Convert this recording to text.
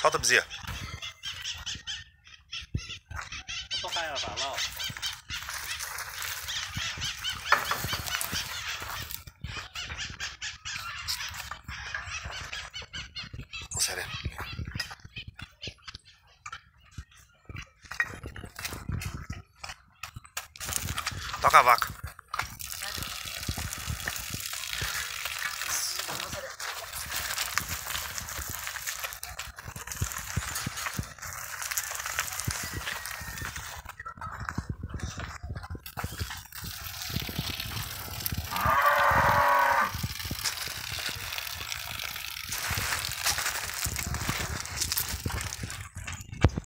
Solta a bezerra. Vou tocar ela pra lá, ó. Sério. Toca a vaca.